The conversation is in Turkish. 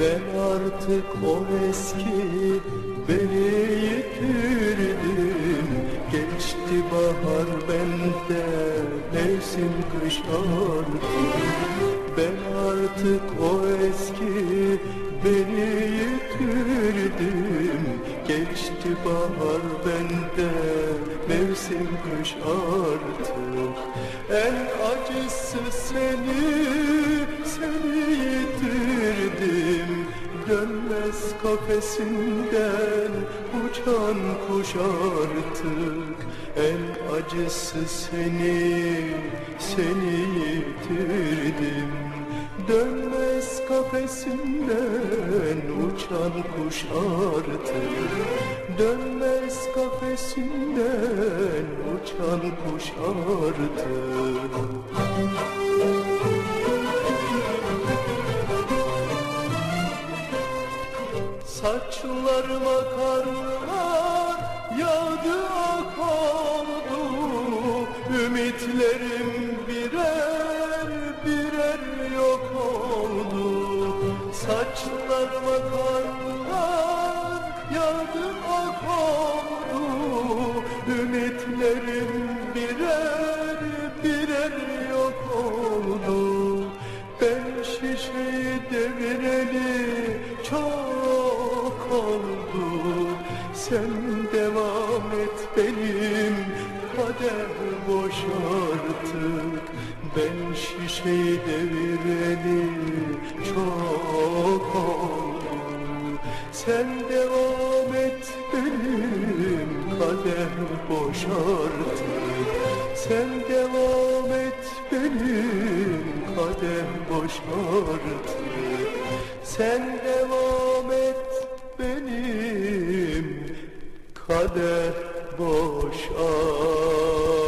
Ben artık o eski beni yıkıyor. Mevsim kış artık Ben artık o eski beni yitirdim Geçti bahar bende mevsim kış artık. En acısı seni, seni yitirdim. Dönmez kafesinden uçan kuş artık acısı seni, seni yitirdim. Dönmez kafesinden uçan kuş artık. Dönmez kafesinden uçan kuş artık. Saçlarıma karlar yağdı ak Ümitlerim birer birer yok oldu. Saçlarıma karlar yağdı ak oldu. Ümitlerim birer birer yok oldu. Ben şişeyi devireli çok oldu Sen devam et kadeh boş artık Ben şişeyi devireli çok oldu. Sen devam et benim kadeh boş artık Sen devam et benim kadeh boş artık Sen devam et benim kadeh boş artık